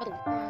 不懂。